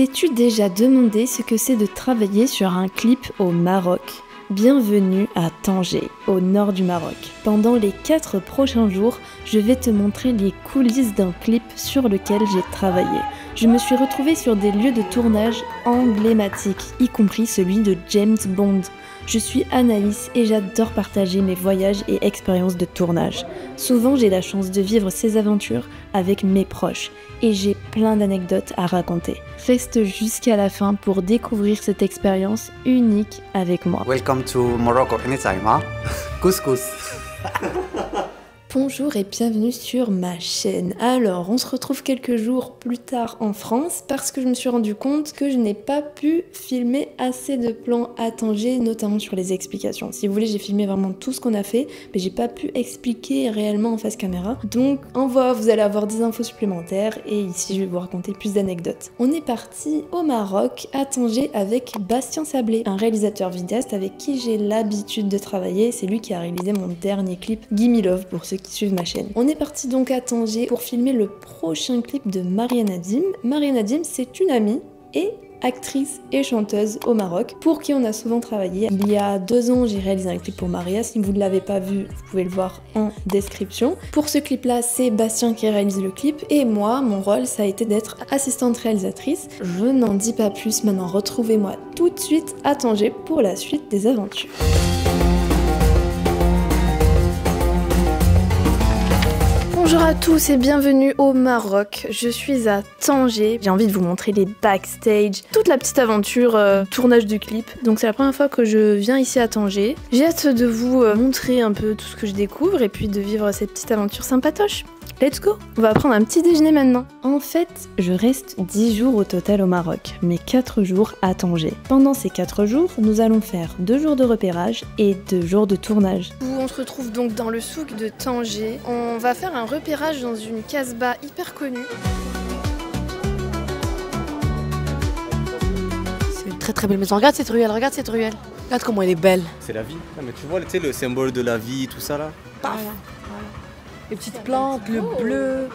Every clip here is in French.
T'es-tu déjà demandé ce que c'est de travailler sur un clip au Maroc? Bienvenue à Tanger, au nord du Maroc. Pendant les 4 prochains jours, je vais te montrer les coulisses d'un clip sur lequel j'ai travaillé. Je me suis retrouvée sur des lieux de tournage emblématiques, y compris celui de James Bond. Je suis Anaïs et j'adore partager mes voyages et expériences de tournage. Souvent j'ai la chance de vivre ces aventures avec mes proches et j'ai plein d'anecdotes à raconter. Reste jusqu'à la fin pour découvrir cette expérience unique avec moi. Welcome to Morocco anytime, hein? Couscous. Bonjour et bienvenue sur ma chaîne. Alors, on se retrouve quelques jours plus tard en France parce que je me suis rendu compte que je n'ai pas pu filmer assez de plans à Tanger, notamment sur les explications. Si vous voulez, j'ai filmé vraiment tout ce qu'on a fait, mais j'ai pas pu expliquer réellement en face caméra. Donc, en voix, vous allez avoir des infos supplémentaires et ici, je vais vous raconter plus d'anecdotes. On est parti au Maroc, à Tanger, avec Bastien Sablé, un réalisateur vidéaste avec qui j'ai l'habitude de travailler. C'est lui qui a réalisé mon dernier clip, Gimme Love, pour ceux qui ma chaîne. On est parti donc à Tanger pour filmer le prochain clip de Marianne Adim. Marianne Adim, c'est une amie et actrice et chanteuse au Maroc, pour qui on a souvent travaillé. Il y a deux ans, j'ai réalisé un clip pour Maria. Si vous ne l'avez pas vu, vous pouvez le voir en description. Pour ce clip-là, c'est Bastien qui réalise le clip, et moi, mon rôle, ça a été d'être assistante réalisatrice. Je n'en dis pas plus, maintenant retrouvez-moi tout de suite à Tanger pour la suite des aventures. Bonjour à tous et bienvenue au Maroc. Je suis à Tanger. J'ai envie de vous montrer les backstage, toute la petite aventure euh, tournage du clip. Donc c'est la première fois que je viens ici à Tanger. J'ai hâte de vous euh, montrer un peu tout ce que je découvre et puis de vivre cette petite aventure sympatoche. Let's go On va prendre un petit déjeuner maintenant. En fait, je reste 10 jours au total au Maroc, mais 4 jours à Tanger. Pendant ces 4 jours, nous allons faire 2 jours de repérage et 2 jours de tournage. On se retrouve donc dans le souk de Tanger. On va faire un repérage repérage dans une casbah hyper connue. C'est une très très belle maison. Regarde cette ruelle, regarde cette ruelle. Regarde comment elle est belle. C'est la vie. Mais tu vois, tu sais, le symbole de la vie, tout ça là. Paf. Les petites plantes, le bleu.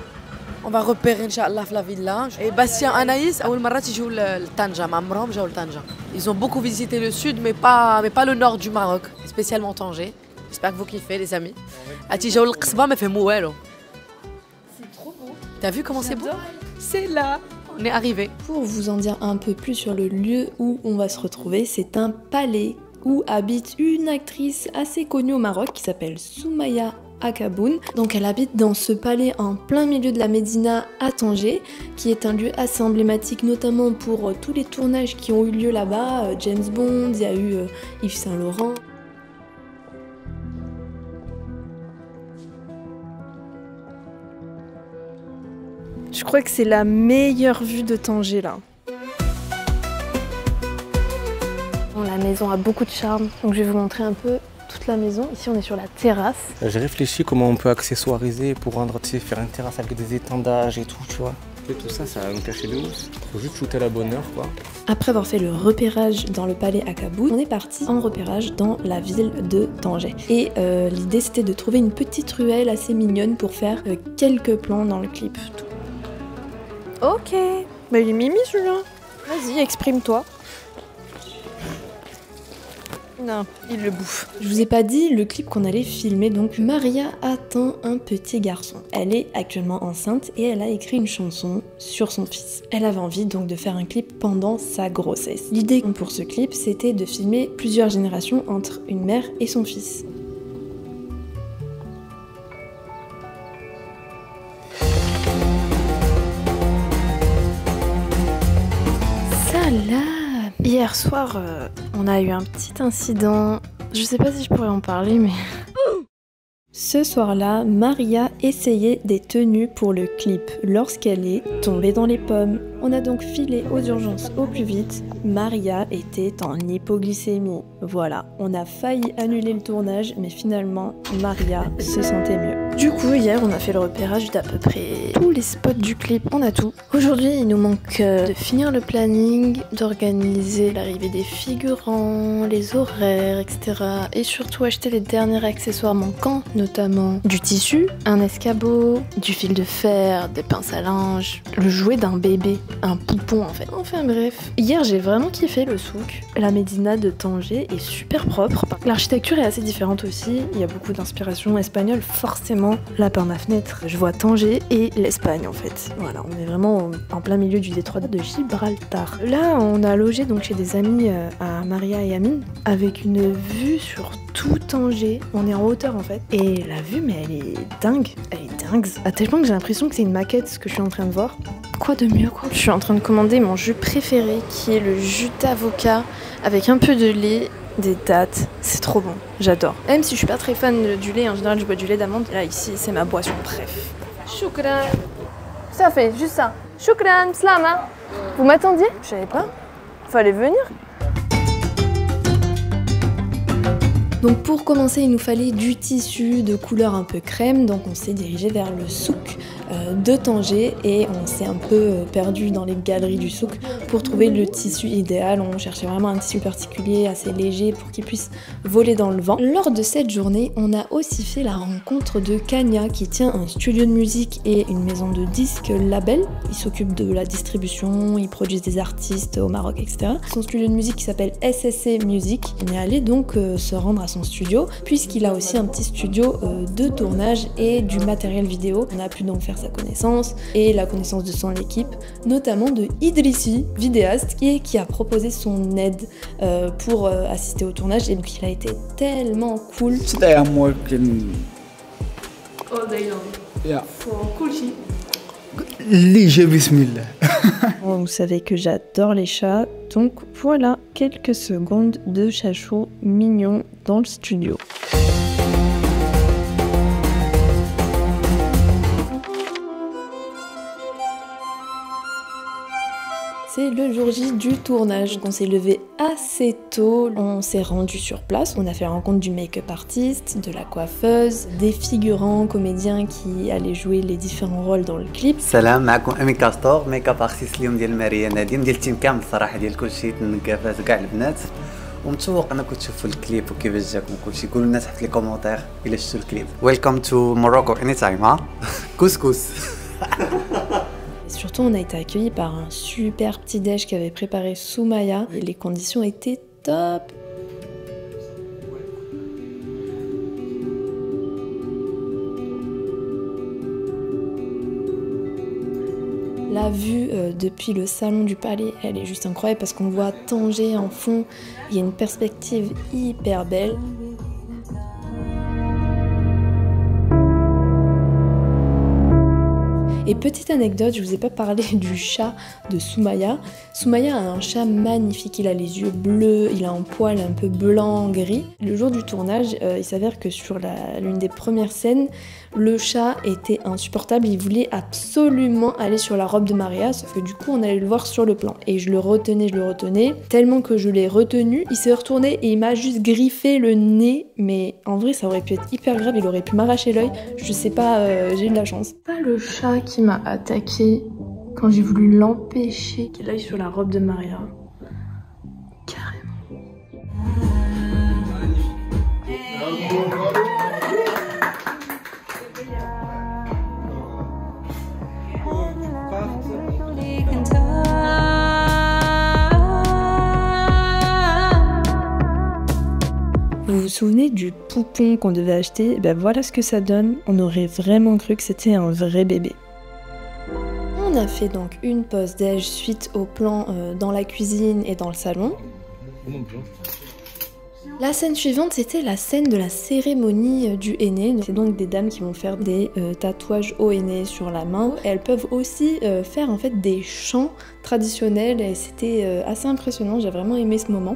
On va repérer, Inch'Allah, la villa. Et Bastien Anaïs, à Marrat, ils jouent le Tanja. Mamram, joue le Tanja. Ils ont beaucoup visité le sud, mais pas, mais pas le nord du Maroc, spécialement Tanger. J'espère que vous kiffez, les amis. Ati, joue le Qsba, mais fait mouelo. T'as vu comment c'est beau C'est là. On est arrivé. Pour vous en dire un peu plus sur le lieu où on va se retrouver, c'est un palais où habite une actrice assez connue au Maroc qui s'appelle Soumaya Akaboun. Donc elle habite dans ce palais en plein milieu de la Médina à Tanger, qui est un lieu assez emblématique notamment pour euh, tous les tournages qui ont eu lieu là-bas. Euh, James Bond, il y a eu euh, Yves Saint Laurent. Crois que c'est la meilleure vue de Tanger là. Bon, la maison a beaucoup de charme, donc je vais vous montrer un peu toute la maison. Ici on est sur la terrasse. J'ai réfléchi comment on peut accessoiriser pour rendre, tu sais, faire une terrasse avec des étendages et tout, tu vois. Et tout ça, ça va me cacher de ouf. Faut juste shooter à la bonne heure, quoi. Après avoir fait le repérage dans le palais Akaboun, on est parti en repérage dans la ville de Tanger. Et euh, l'idée c'était de trouver une petite ruelle assez mignonne pour faire euh, quelques plans dans le clip. Ok, bah il est mimi celui-là. Vas-y, exprime-toi. Non, il le bouffe. Je vous ai pas dit le clip qu'on allait filmer, donc Maria attend un petit garçon. Elle est actuellement enceinte et elle a écrit une chanson sur son fils. Elle avait envie donc de faire un clip pendant sa grossesse. L'idée pour ce clip, c'était de filmer plusieurs générations entre une mère et son fils. Hier soir, euh, on a eu un petit incident. Je sais pas si je pourrais en parler, mais. Ce soir-là, Maria essayait des tenues pour le clip lorsqu'elle est tombée dans les pommes. On a donc filé aux urgences au plus vite. Maria était en hypoglycémie. Voilà, on a failli annuler le tournage, mais finalement, Maria se sentait mieux. Du coup, hier, on a fait le repérage d'à peu près tous les spots du clip. On a tout. Aujourd'hui, il nous manque euh, de finir le planning, d'organiser l'arrivée des figurants, les horaires, etc. Et surtout acheter les derniers accessoires manquants, notamment du tissu, un escabeau, du fil de fer, des pinces à linge, le jouet d'un bébé. Un poupon en fait. Enfin bref. Hier j'ai vraiment kiffé le souk. La médina de Tanger est super propre. L'architecture est assez différente aussi. Il y a beaucoup d'inspiration espagnole. Forcément, là par ma fenêtre, je vois Tanger et l'Espagne en fait. Voilà, on est vraiment en plein milieu du détroit de Gibraltar. Là, on a logé donc chez des amis euh, à Maria et Amine avec une vue sur tout Tanger. On est en hauteur en fait. Et la vue, mais elle est dingue. Elle est dingue. À tel point que j'ai l'impression que c'est une maquette ce que je suis en train de voir. Quoi de mieux quoi Je suis en train de commander mon jus préféré qui est le jus d'avocat avec un peu de lait des dates, c'est trop bon, j'adore. Même si je suis pas très fan du lait, en général je bois du lait d'amande, là ici c'est ma boisson, bref. Choukran Ça fait, juste ça. Choukran, slama Vous m'attendiez Je savais pas. Fallait venir. Donc pour commencer, il nous fallait du tissu de couleur un peu crème, donc on s'est dirigé vers le souk de Tanger et on s'est un peu euh, perdu dans les galeries du souk pour trouver le tissu idéal. On cherchait vraiment un tissu particulier, assez léger pour qu'il puisse voler dans le vent. Lors de cette journée, on a aussi fait la rencontre de Kanya qui tient un studio de musique et une maison de disques label. Il s'occupe de la distribution, il produit des artistes au Maroc, etc. Son studio de musique qui s'appelle SSC Music. On est allé donc euh, se rendre à son studio, puisqu'il a aussi un petit studio euh, de tournage et du matériel vidéo. On a pu donc faire sa connaissance et la connaissance de son équipe, notamment de Idrissi, vidéaste, qui, qui a proposé son aide euh, pour euh, assister au tournage. Et donc il a été tellement cool. Today I'm working All day long. yeah. For. Lige Bismillah. Bon, vous savez que j'adore les chats, donc voilà quelques secondes de chachot mignon dans le studio. C'est le jour J du tournage. On s'est levé assez tôt, on s'est rendu sur place, on a fait la rencontre du make-up artiste, de la coiffeuse, des figurants, comédiens qui allaient jouer les différents rôles dans le clip. سلام معكم امي كاستور ميك اب ارتيست اليوم ديال ماريا نادين ديال التيم كامل الصراحه ديال كلشي النقافات وكاع البنات ومتشوق انكم تشوفوا الكليب وكيفاش جاكم كلشي قولوا لنا تحت في لي كومونتير الا شفتوا الكليب ويلكم تو موروكو اني تايم ها كوسكوس Et surtout, on a été accueillis par un super petit déj qu'avait préparé Soumaya et les conditions étaient top. La vue euh, depuis le salon du palais, elle est juste incroyable parce qu'on voit Tanger en fond. Il y a une perspective hyper belle. Et petite anecdote, je vous ai pas parlé du chat de Soumaya. Soumaya a un chat magnifique, il a les yeux bleus, il a un poil un peu blanc, gris. Le jour du tournage, euh, il s'avère que sur l'une des premières scènes, le chat était insupportable, il voulait absolument aller sur la robe de Maria, sauf que du coup on allait le voir sur le plan. Et je le retenais, je le retenais, tellement que je l'ai retenu, il s'est retourné et il m'a juste griffé le nez, mais en vrai ça aurait pu être hyper grave, il aurait pu m'arracher l'œil, je sais pas, euh, j'ai eu de la chance. Pas le chat qui m'a attaqué quand j'ai voulu l'empêcher qu'il aille sur la robe de Maria. Carrément. Vous vous souvenez du poupon qu'on devait acheter? Ben voilà ce que ça donne. On aurait vraiment cru que c'était un vrai bébé. On a fait donc une pause déj suite au plan euh, dans la cuisine et dans le salon. La scène suivante, c'était la scène de la cérémonie euh, du henné. C'est donc des dames qui vont faire des euh, tatouages au henné sur la main. Elles peuvent aussi faire en fait des chants traditionnels et c'était assez impressionnant. J'ai vraiment aimé ce moment.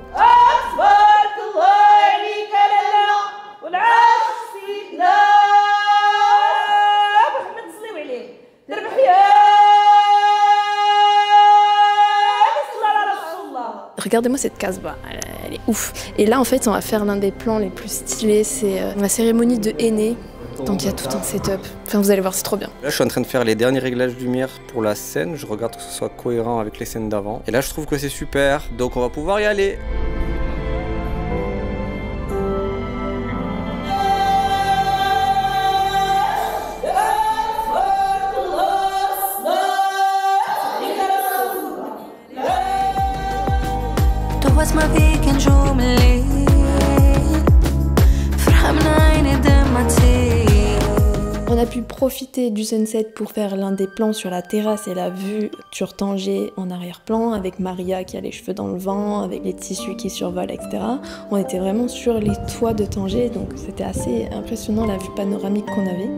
Regardez-moi cette casbah, elle, elle est ouf. Et là, en fait, on va faire l'un des plans les plus stylés, c'est euh, la cérémonie de henné. Donc il y a tout un setup. Enfin, vous allez voir, c'est trop bien. Là, je suis en train de faire les derniers réglages lumière pour la scène. Je regarde que ce soit cohérent avec les scènes d'avant. Et là, je trouve que c'est super. Donc, on va pouvoir y aller. Profiter du sunset pour faire l'un des plans sur la terrasse et la vue sur Tanger en arrière-plan, avec Maria qui a les cheveux dans le vent, avec les tissus qui survolent, etc. On était vraiment sur les toits de Tanger, donc c'était assez impressionnant la vue panoramique qu'on avait.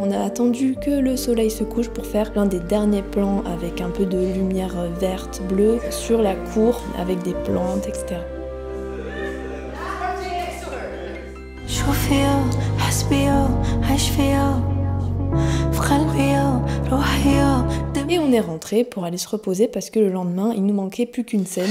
On a attendu que le soleil se couche pour faire l'un des derniers plans avec un peu de lumière verte, bleue sur la cour avec des plantes, etc. Et on est rentré pour aller se reposer parce que le lendemain, il nous manquait plus qu'une scène.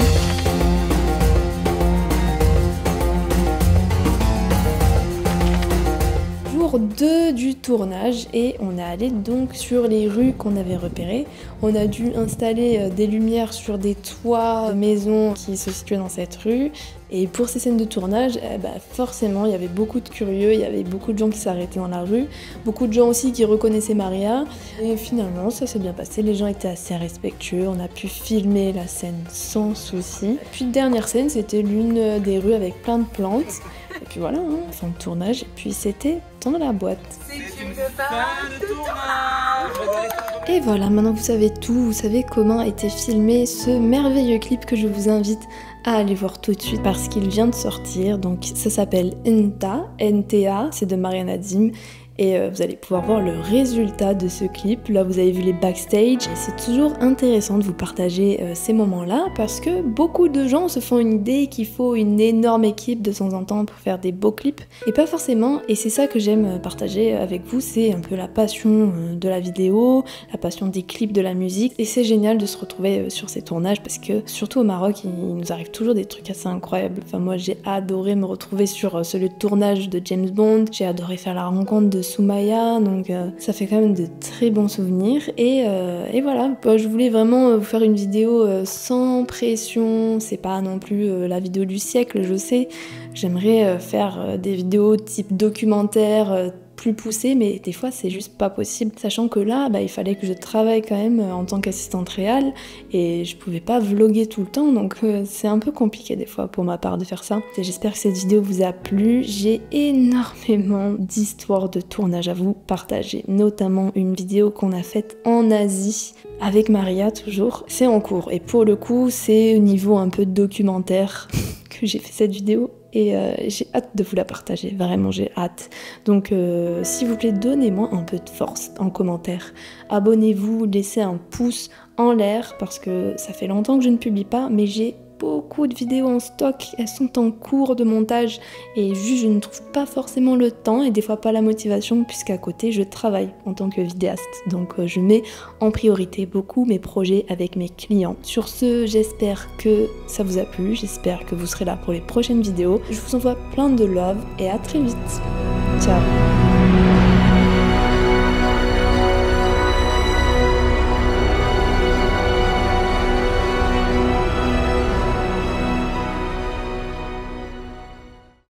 Jour 2 du tournage et on est allé donc sur les rues qu'on avait repérées. On a dû installer euh, des lumières sur des toits maisons qui se situaient dans cette rue et pour ces scènes de tournage, eh ben, forcément, il y avait beaucoup de curieux, il y avait beaucoup de gens qui s'arrêtaient dans la rue, beaucoup de gens aussi qui reconnaissaient Maria. Et finalement, ça s'est bien passé, les gens étaient assez respectueux, on a pu filmer la scène sans souci. Puis dernière scène, c'était l'une des rues avec plein de plantes. Et puis voilà, hein, fin de tournage, et puis c'était dans la boîte. Et voilà, maintenant vous savez tout, vous savez comment a été filmé ce merveilleux clip que je vous invite à aller voir tout de suite parce qu'il vient de sortir. Donc ça s'appelle NTA, NTA, c'est de Marianne Adim et euh, vous allez pouvoir voir le résultat de ce clip. Là, vous avez vu les backstage c'est toujours intéressant de vous partager euh, ces moments-là parce que beaucoup de gens se font une idée qu'il faut une énorme équipe de temps en temps pour faire des beaux clips et pas forcément. Et c'est ça que j'aime euh, partager avec vous, c'est un peu la passion de la vidéo, la passion des clips, de la musique et c'est génial de se retrouver sur ces tournages parce que surtout au Maroc, il nous arrive toujours des trucs assez incroyables. Enfin, moi, j'ai adoré me retrouver sur celui de tournage de James Bond, j'ai adoré faire la rencontre de Soumaya, donc euh, ça fait quand même de très bons souvenirs. Et, euh, voilà, bah, je voulais vraiment vous faire une vidéo euh, sans pression, c'est pas non plus la vidéo du siècle, je sais. J'aimerais faire des vidéos type documentaire plus poussé, mais des fois c'est juste pas possible. Sachant que là, bah, il fallait que je travaille quand même en tant qu'assistante réelle et je pouvais pas vlogger tout le temps, donc euh, c'est un peu compliqué des fois pour ma part de faire ça. J'espère que cette vidéo vous a plu. J'ai énormément d'histoires de tournage à vous partager, notamment une vidéo qu'on a faite en Asie avec Maria toujours. C'est en cours et pour le coup, c'est au niveau un peu documentaire que j'ai fait cette vidéo et euh, j'ai hâte de vous la partager, vraiment j'ai hâte. Donc euh, s'il vous plaît, donnez-moi un peu de force en commentaire. Abonnez-vous, laissez un pouce en l'air parce que ça fait longtemps que je ne publie pas, mais j'ai beaucoup de vidéos en stock, elles sont en cours de montage et juste je ne trouve pas forcément le temps et des fois pas la motivation puisqu'à côté je travaille en tant que vidéaste. Donc euh, je mets en priorité beaucoup mes projets avec mes clients. Sur ce, j'espère que ça vous a plu, j'espère que vous serez là pour les prochaines vidéos. Je vous envoie plein de love et à très vite. Ciao